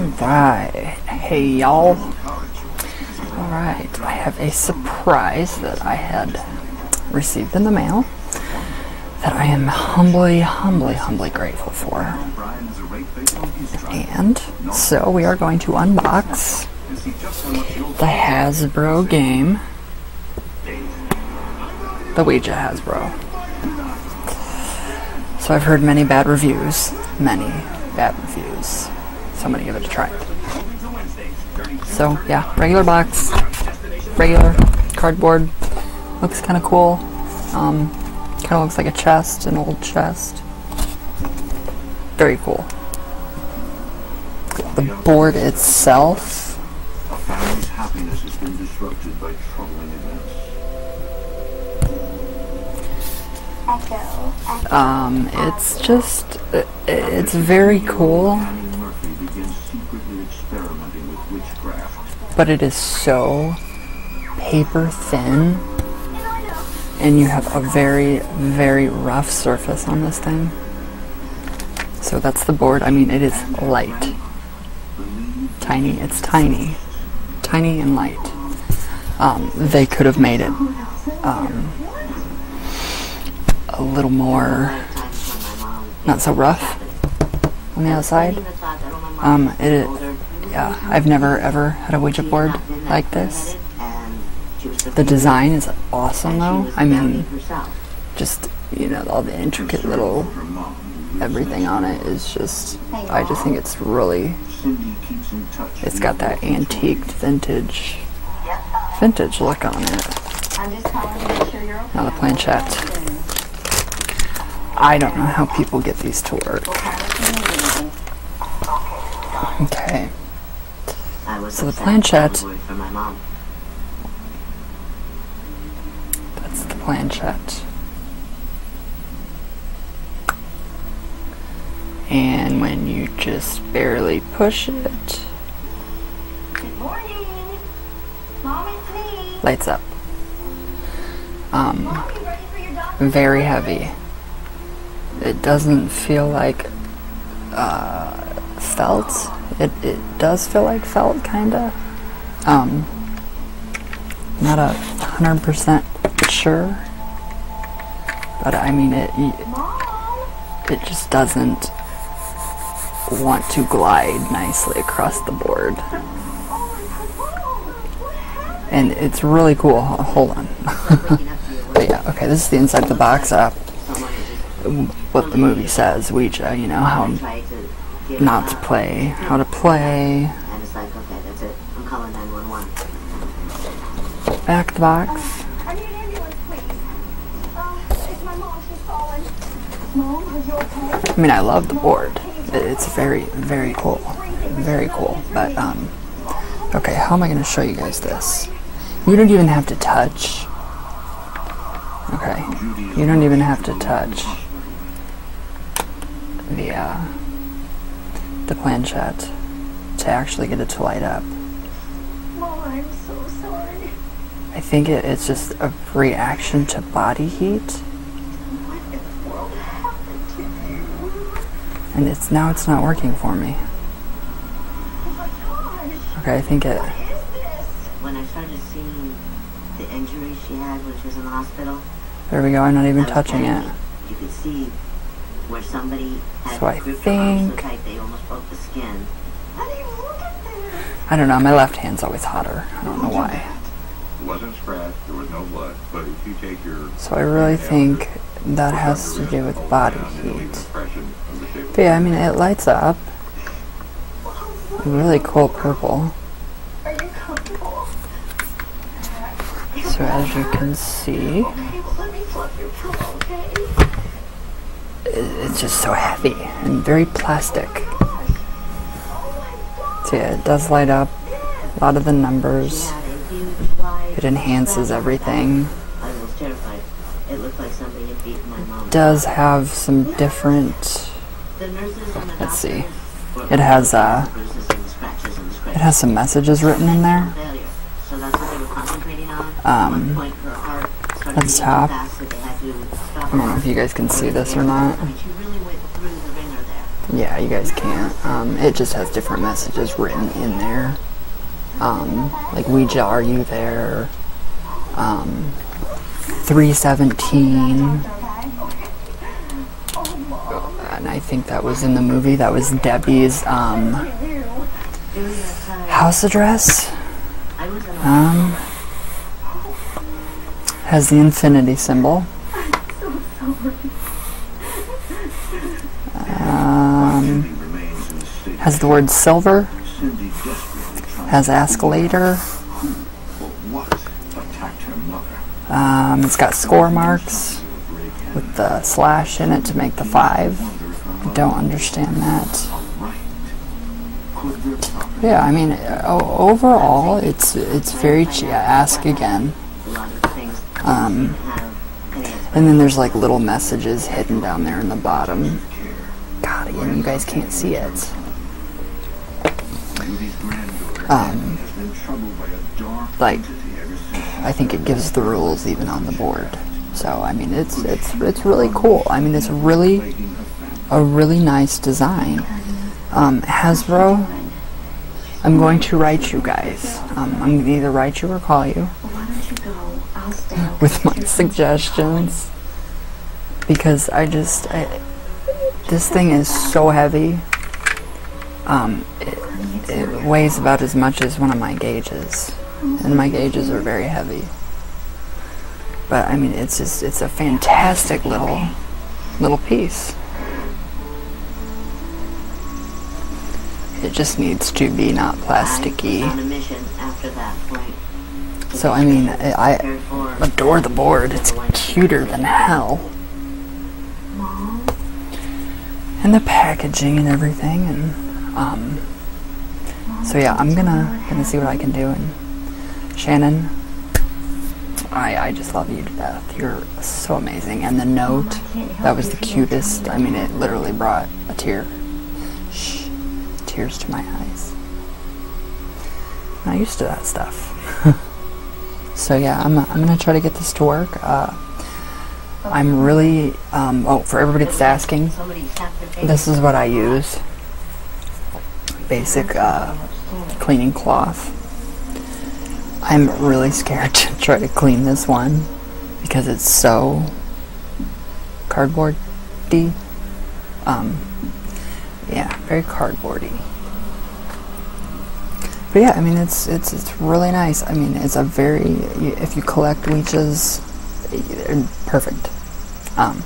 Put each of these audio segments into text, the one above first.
Alright, hey y'all. Alright, I have a surprise that I had received in the mail that I am humbly, humbly, humbly grateful for. And so we are going to unbox the Hasbro game, the Ouija Hasbro. So I've heard many bad reviews, many bad reviews. So I'm gonna give it a try. So yeah, regular box, regular cardboard. Looks kind of cool. Um, kind of looks like a chest, an old chest. Very cool. The board itself. A family's happiness has been disrupted by troubling events. Echo. Echo. Um, it's just, it's very cool, but it is so paper thin, and you have a very, very rough surface on this thing. So that's the board. I mean, it is light. Tiny. It's tiny. Tiny and light. Um, they could have made it um, a little more not so rough on the outside. Um, it, yeah, I've never ever had a Ouija board like this. The design is awesome though. I mean, just, you know, all the intricate little everything on it is just, I just think it's really, it's got that antiqued vintage, vintage look on it. Now the planchette. I don't know how people get these to work. Okay. So the planchette- For my mom. That's the planchette. And when you just barely push it, Good morning. Mom, it's me. lights up. Um, Mom, you ready for your doctor? very heavy. It doesn't feel like uh, felt. It, it does feel like felt, kinda. Um, not a hundred percent sure, but I mean it. It just doesn't want to glide nicely across the board, and it's really cool. Hold on. but yeah, okay. This is the inside of the box. Uh, what the movie says, Ouija. You know how not to play, how to play. And it's like, okay, that's it. I'm calling 911. Back the box. I mean, I love the board. It's very, very cool. Very cool. But, um, okay, how am I going to show you guys this? You don't even have to touch. Okay. You don't even have to touch the, uh, the planchette to actually get it to light up. Mom, I'm so sorry. I think it, it's just a reaction to body heat. What in the world happened to you? And it's now it's not working for me. Oh my gosh. Okay, I think it What is this? When I started seeing the injuries she had when she was in the hospital, there we go, I'm not even touching it. You could see where somebody had So I gripped her so think- tight they almost broke the skin. Honey, look at. I don't know, my left hand's always hotter. I don't know why. It wasn't scratched, there was no blood, but if you take your So I really think that has to do with body heat. But yeah, I mean it lights up. Really cool purple. Are you comfortable? So as you can see, it's just so heavy and very plastic. So yeah, it does light up. A lot of the numbers. It enhances everything. It. Does have some different The the Let's see. It has, uh, the the the it has some messages written in there. Failure. So that's what I don't know if you guys can see this or not. I mean, she really went through the ringer there. Yeah, you guys can't. Um, it just has different messages written in there. Um, like Ouija, are you there? Um, 317. And I think that was in the movie. That was Debbie's um, house address. I was in a Um, has the infinity symbol. Um, has the word silver. Has escalator. Um, it's got score marks with the slash in it to make the five. I don't understand that. Yeah, I mean, overall, it's it's very Ask again, um, and then there's like little messages hidden down there in the bottom. God, again, you guys can't see it. Um, like- I think it gives the rules even on the board. So I mean, it's it's it's really cool. I mean, it's really a really nice design. Um, Hasbro, I'm going to write you guys. Um, I'm going to either write you or call you. with my suggestions because I just I, this thing is so heavy. Um, it, it weighs about as much as one of my gauges, and my gauges are very heavy. But I mean, it's just it's a fantastic little little piece. It just needs to be not plasticky. So I mean, I, I adore the board. It's cuter than hell. And the packaging and everything, and um. So yeah, I'm gonna gonna see what I can do. And Shannon, I I just love you to death. You're so amazing. And the note, that was the cutest. I mean, it literally brought a tear. Shh, tears to my eyes. Not used to that stuff. So yeah, I'm, I'm gonna try to get this to work. Uh, I'm really um, oh for everybody that's asking, this is what I use. Basic uh, cleaning cloth. I'm really scared to try to clean this one because it's so cardboardy. Um, yeah, very cardboardy. But yeah, I mean it's it's it's really nice. I mean it's a very if you collect leeches, perfect. Um,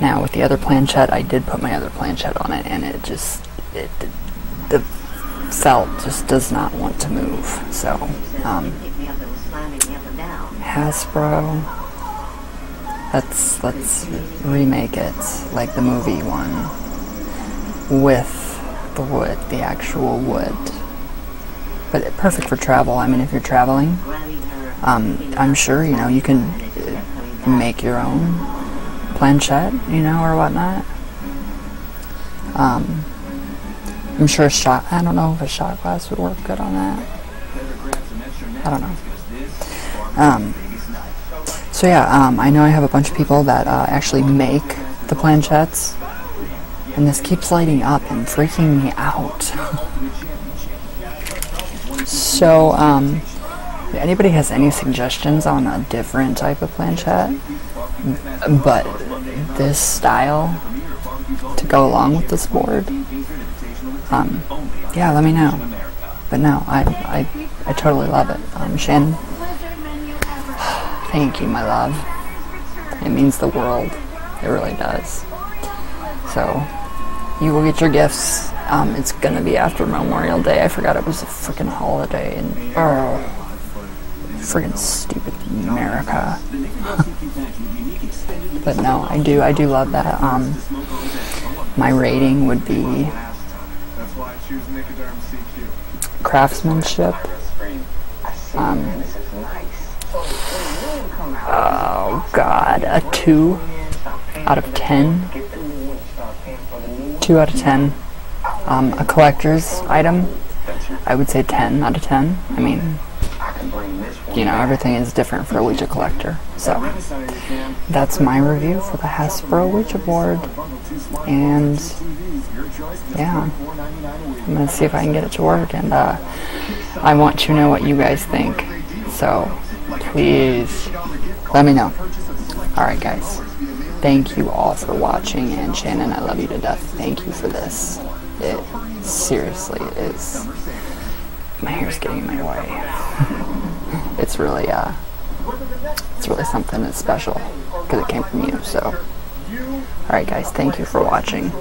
now with the other planchette, I did put my other planchette on it, and it just it the felt just does not want to move. So um. Hasbro, let's let's remake it like the movie one with the wood, the actual wood. But perfect for travel. I mean, if you're traveling, um, I'm sure you know you can make your own planchette, you know, or whatnot. Um, I'm sure a shot. I don't know if a shot glass would work good on that. I don't know. Um, so yeah, um, I know I have a bunch of people that uh, actually make the planchettes, and this keeps lighting up and freaking me out. so, um, if anybody has any suggestions on a different type of planchette, but this style to go along with this board, um, yeah, let me know. But no, I, I, I totally love it. Um, Shannon, thank you, my love. It means the world. It really does. So, you will get your gifts. Um, it's gonna be after Memorial Day. I forgot it was a freaking holiday, and oh, freaking stupid America. but no, I do, I do love that. Um, my rating would be craftsmanship. Um, oh God, a two out of ten. Two out of ten. Um, a collector's item, I would say ten out of ten. I mean, you know, everything is different for a Ouija collector. So that's my review for the Hasbro Ouija board. And yeah, I'm gonna see if I can get it to work, and uh, I want to know what you guys think. So please let me know. Alright, guys. Thank you all for watching, and Shannon, I love you to death. Thank you for this. It seriously is. My hair's getting in my way. it's really, uh, it's really something that's special because it came from you. So, alright, guys, thank you for watching.